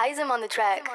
Eyes him on the track.